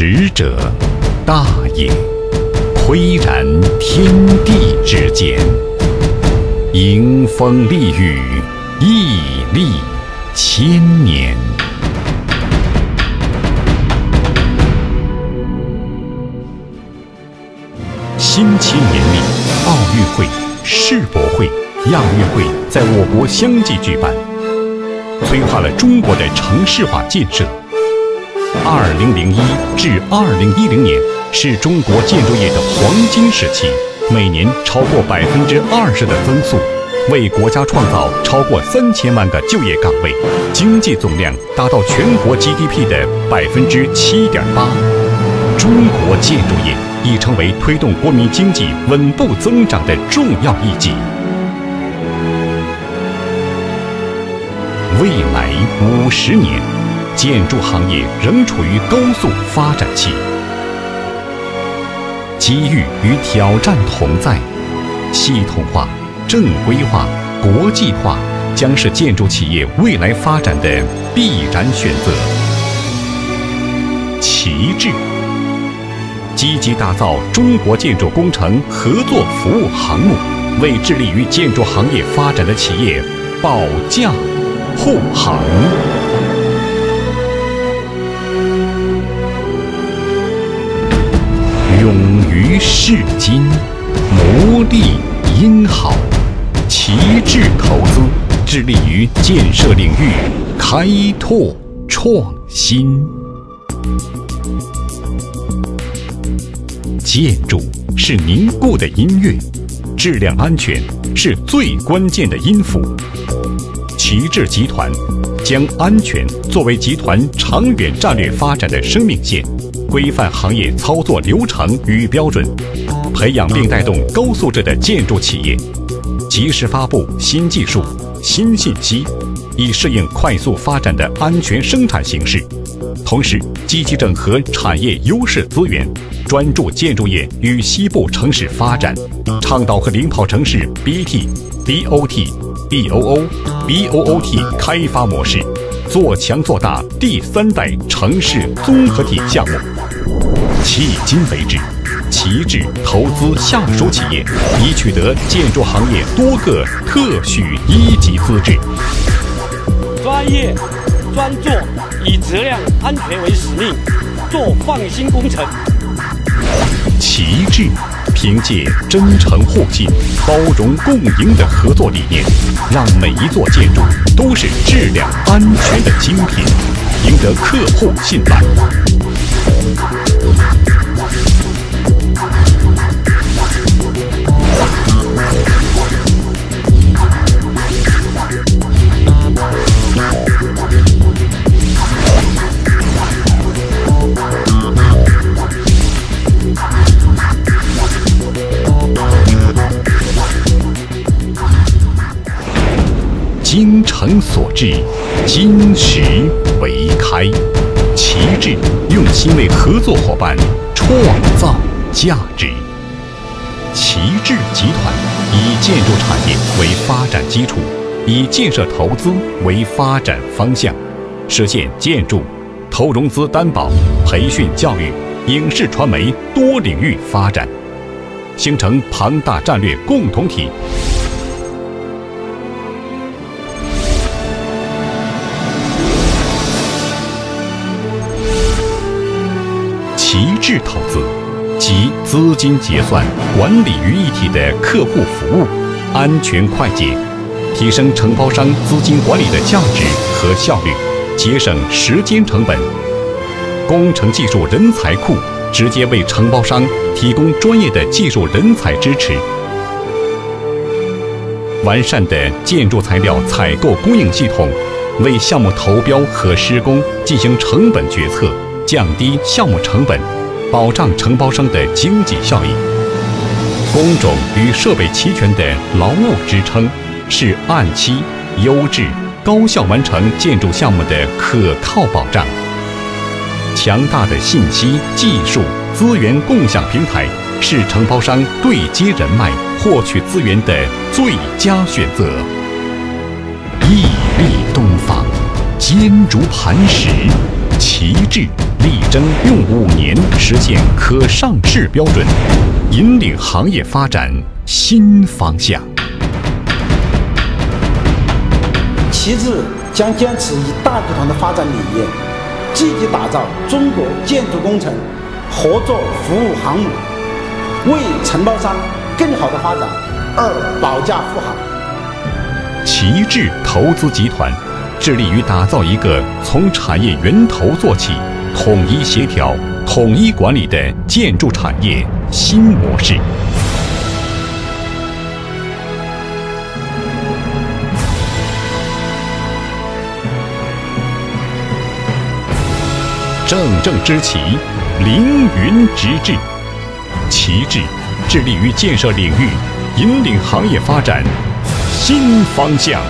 使者，大也，岿然天地之间，迎风立雨，屹立千年。新千年里，奥运会、世博会、亚运会在我国相继举办，催化了中国的城市化建设。二零零一至二零一零年是中国建筑业的黄金时期，每年超过百分之二十的增速，为国家创造超过三千万个就业岗位，经济总量达到全国 GDP 的百分之七点八。中国建筑业已成为推动国民经济稳步增长的重要一极。未来五十年，建筑行业仍处于高速发展期，机遇与挑战同在，系统化、正规化、国际化将是建筑企业未来发展的必然选择。旗帜。积极打造中国建筑工程合作服务航母，为致力于建筑行业发展的企业保驾护航。勇于试金，磨砺英豪，旗帜投资致力于建设领域开拓创新。建筑是凝固的音乐，质量安全是最关键的音符。旗帜集团将安全作为集团长远战略发展的生命线，规范行业操作流程与标准，培养并带动高素质的建筑企业，及时发布新技术、新信息，以适应快速发展的安全生产形势。同时，积极整合产业优势资源，专注建筑业与西部城市发展，倡导和领跑城市 BT、BOT、BOO、BOOT 开发模式，做强做大第三代城市综合体项目。迄今为止，旗帜投资下属企业已取得建筑行业多个特许一级资质。专业。专做以质量安全为使命，做放心工程。旗帜凭借真诚互信、包容共赢的合作理念，让每一座建筑都是质量安全的精品，赢得客户信赖。精诚所至，金石为开。旗帜用心为合作伙伴创造价值。旗帜集团以建筑产业为发展基础，以建设投资为发展方向，实现建筑、投融资担保、培训教育、影视传媒多领域发展，形成庞大战略共同体。旗帜投资及资金结算管理于一体的客户服务，安全快捷，提升承包商资金管理的价值和效率，节省时间成本。工程技术人才库直接为承包商提供专业的技术人才支持。完善的建筑材料采购供应系统，为项目投标和施工进行成本决策。降低项目成本，保障承包商的经济效益。工种与设备齐全的劳务支撑，是按期、优质、高效完成建筑项目的可靠保障。强大的信息技术资源共享平台，是承包商对接人脉、获取资源的最佳选择。屹立东方，坚如磐石，旗帜。力争用五年实现可上市标准，引领行业发展新方向。旗帜将坚持以大集团的发展理念，积极打造中国建筑工程合作服务航母，为承包商更好的发展而保驾护航。旗帜投资集团致力于打造一个从产业源头做起、统一协调、统一管理的建筑产业新模式。正正之旗，凌云直至，旗帜致力于建设领域，引领行业发展新方向。